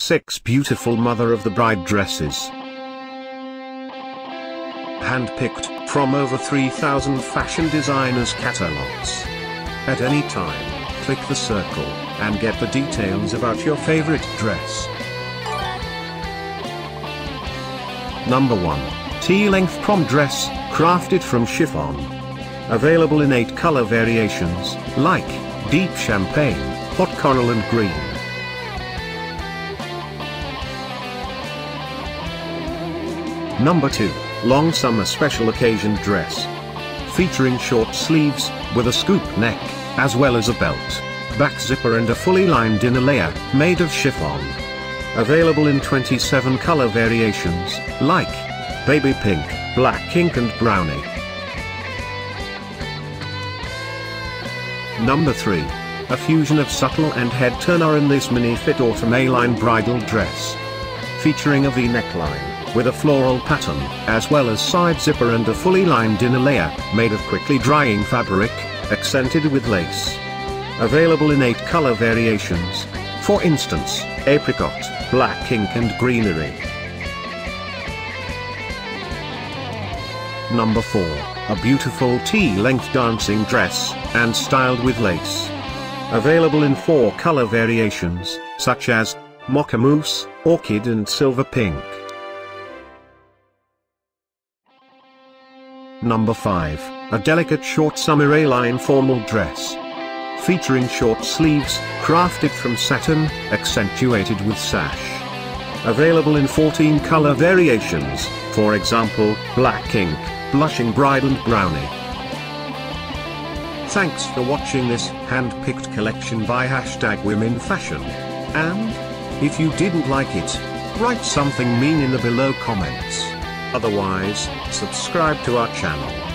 6 beautiful mother of the bride dresses. Handpicked from over 3,000 fashion designers' catalogs. At any time, click the circle and get the details about your favorite dress. Number 1. Tea-length prom dress, crafted from chiffon. Available in 8 color variations, like deep champagne, hot coral and green. Number 2. Long summer special occasion dress. Featuring short sleeves, with a scoop neck, as well as a belt, back zipper and a fully lined inner layer, made of chiffon. Available in 27 color variations, like baby pink, black ink and brownie. Number 3. A fusion of subtle and head turner in this mini fit autumn A-line bridal dress. Featuring a V-neckline, with a floral pattern, as well as side zipper and a fully lined inner layer, made of quickly drying fabric, accented with lace. Available in 8 color variations, for instance, apricot, black ink and greenery. Number 4, a beautiful tea-length dancing dress, and styled with lace. Available in 4 color variations, such as, mocha mousse, orchid and silver pink. Number 5, a delicate short summer A-line formal dress. Featuring short sleeves, crafted from satin, accentuated with sash. Available in 14 color variations, for example, black ink, blushing bride and brownie. Thanks for watching this hand-picked collection by hashtag women fashion. And, if you didn't like it, write something mean in the below comments. Otherwise, subscribe to our channel.